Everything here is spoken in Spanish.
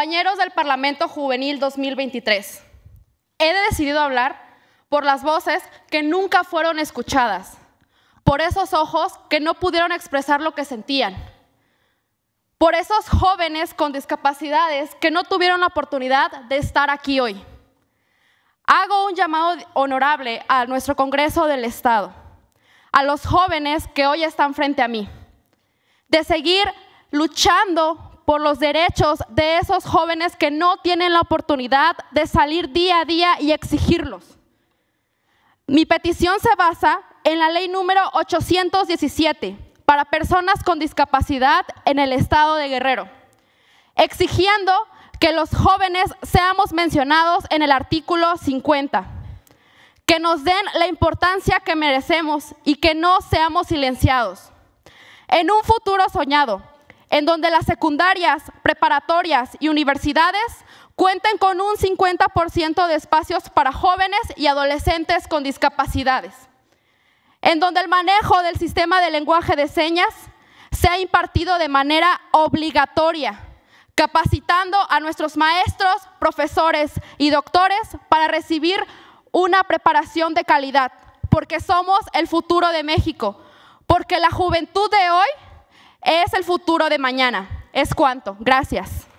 Compañeros del Parlamento Juvenil 2023, he decidido hablar por las voces que nunca fueron escuchadas, por esos ojos que no pudieron expresar lo que sentían, por esos jóvenes con discapacidades que no tuvieron la oportunidad de estar aquí hoy. Hago un llamado honorable a nuestro Congreso del Estado, a los jóvenes que hoy están frente a mí, de seguir luchando por los derechos de esos jóvenes que no tienen la oportunidad de salir día a día y exigirlos. Mi petición se basa en la ley número 817 para personas con discapacidad en el estado de Guerrero, exigiendo que los jóvenes seamos mencionados en el artículo 50, que nos den la importancia que merecemos y que no seamos silenciados. En un futuro soñado, en donde las secundarias, preparatorias y universidades cuenten con un 50% de espacios para jóvenes y adolescentes con discapacidades, en donde el manejo del sistema de lenguaje de señas sea impartido de manera obligatoria, capacitando a nuestros maestros, profesores y doctores para recibir una preparación de calidad, porque somos el futuro de México, porque la juventud de hoy es el futuro de mañana. Es cuanto. Gracias.